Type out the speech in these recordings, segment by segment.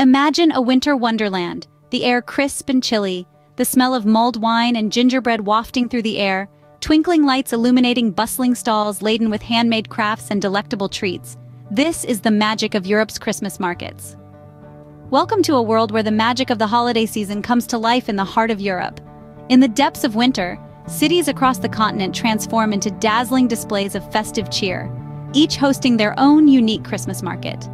Imagine a winter wonderland, the air crisp and chilly, the smell of mulled wine and gingerbread wafting through the air, twinkling lights illuminating bustling stalls laden with handmade crafts and delectable treats. This is the magic of Europe's Christmas markets. Welcome to a world where the magic of the holiday season comes to life in the heart of Europe. In the depths of winter, cities across the continent transform into dazzling displays of festive cheer, each hosting their own unique Christmas market.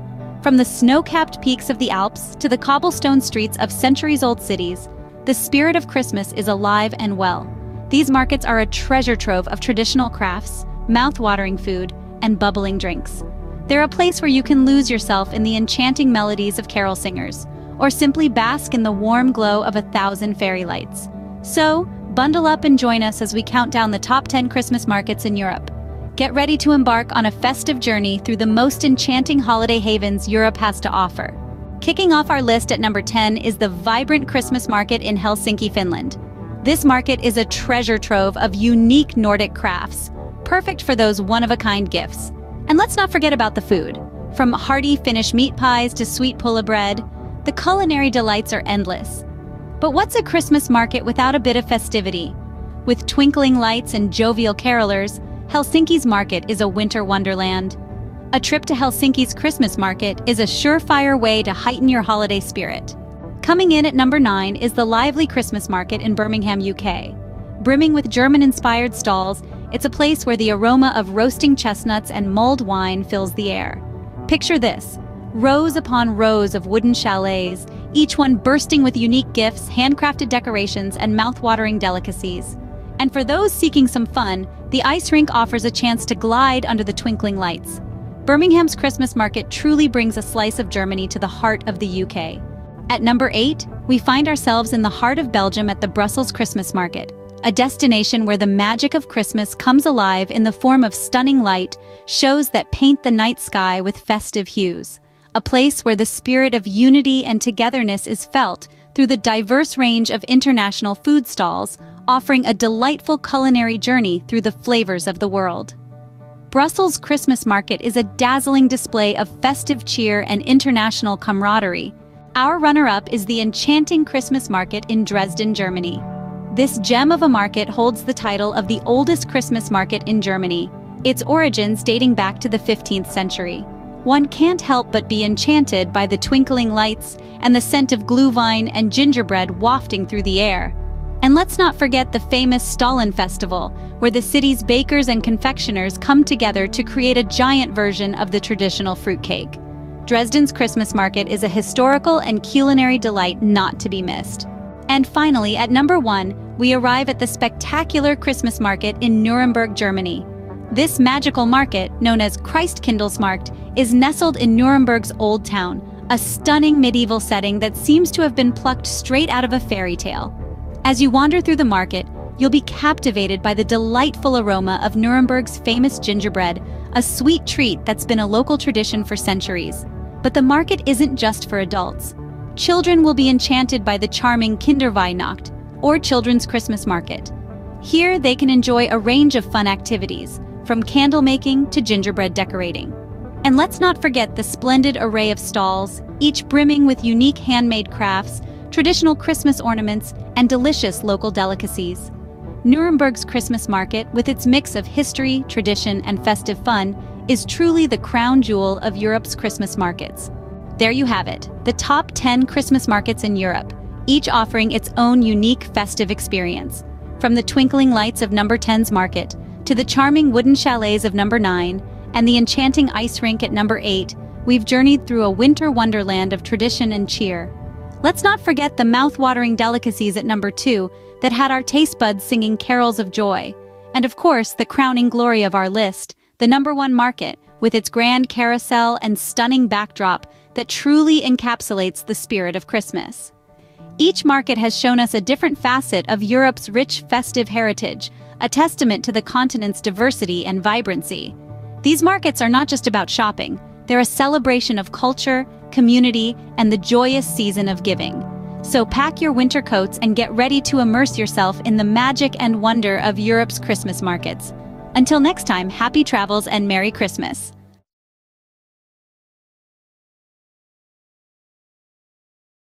From the snow-capped peaks of the Alps to the cobblestone streets of centuries-old cities, the spirit of Christmas is alive and well. These markets are a treasure trove of traditional crafts, mouth-watering food, and bubbling drinks. They're a place where you can lose yourself in the enchanting melodies of carol singers, or simply bask in the warm glow of a thousand fairy lights. So, bundle up and join us as we count down the top 10 Christmas markets in Europe. Get ready to embark on a festive journey through the most enchanting holiday havens Europe has to offer. Kicking off our list at number 10 is the vibrant Christmas market in Helsinki, Finland. This market is a treasure trove of unique Nordic crafts, perfect for those one-of-a-kind gifts. And let's not forget about the food. From hearty Finnish meat pies to sweet pulla bread, the culinary delights are endless. But what's a Christmas market without a bit of festivity? With twinkling lights and jovial carolers, Helsinki's market is a winter wonderland. A trip to Helsinki's Christmas market is a surefire way to heighten your holiday spirit. Coming in at number 9 is the lively Christmas market in Birmingham, UK. Brimming with German-inspired stalls, it's a place where the aroma of roasting chestnuts and mulled wine fills the air. Picture this, rows upon rows of wooden chalets, each one bursting with unique gifts, handcrafted decorations, and mouth-watering delicacies. And for those seeking some fun, the ice rink offers a chance to glide under the twinkling lights. Birmingham's Christmas market truly brings a slice of Germany to the heart of the UK. At number 8, we find ourselves in the heart of Belgium at the Brussels Christmas Market, a destination where the magic of Christmas comes alive in the form of stunning light, shows that paint the night sky with festive hues. A place where the spirit of unity and togetherness is felt through the diverse range of international food stalls, offering a delightful culinary journey through the flavors of the world. Brussels Christmas Market is a dazzling display of festive cheer and international camaraderie. Our runner-up is the enchanting Christmas Market in Dresden, Germany. This gem of a market holds the title of the oldest Christmas market in Germany, its origins dating back to the 15th century. One can't help but be enchanted by the twinkling lights and the scent of glühwein and gingerbread wafting through the air. And let's not forget the famous Stollen Festival, where the city's bakers and confectioners come together to create a giant version of the traditional fruitcake. Dresden's Christmas market is a historical and culinary delight not to be missed. And finally, at number one, we arrive at the spectacular Christmas market in Nuremberg, Germany. This magical market, known as Christkindlesmarkt, is nestled in Nuremberg's Old Town, a stunning medieval setting that seems to have been plucked straight out of a fairy tale. As you wander through the market, you'll be captivated by the delightful aroma of Nuremberg's famous gingerbread, a sweet treat that's been a local tradition for centuries. But the market isn't just for adults. Children will be enchanted by the charming Kinderweihnacht, or Children's Christmas Market. Here, they can enjoy a range of fun activities, from candle making to gingerbread decorating. And let's not forget the splendid array of stalls, each brimming with unique handmade crafts, traditional Christmas ornaments, and delicious local delicacies. Nuremberg's Christmas market, with its mix of history, tradition, and festive fun, is truly the crown jewel of Europe's Christmas markets. There you have it, the top 10 Christmas markets in Europe, each offering its own unique festive experience. From the twinkling lights of Number 10's market, to the charming wooden chalets of Number 9, and the enchanting ice rink at Number 8, we've journeyed through a winter wonderland of tradition and cheer. Let's not forget the mouth-watering delicacies at number two that had our taste buds singing carols of joy. And of course, the crowning glory of our list, the number one market, with its grand carousel and stunning backdrop that truly encapsulates the spirit of Christmas. Each market has shown us a different facet of Europe's rich festive heritage, a testament to the continent's diversity and vibrancy. These markets are not just about shopping, they're a celebration of culture, community, and the joyous season of giving. So pack your winter coats and get ready to immerse yourself in the magic and wonder of Europe's Christmas markets. Until next time, happy travels and Merry Christmas!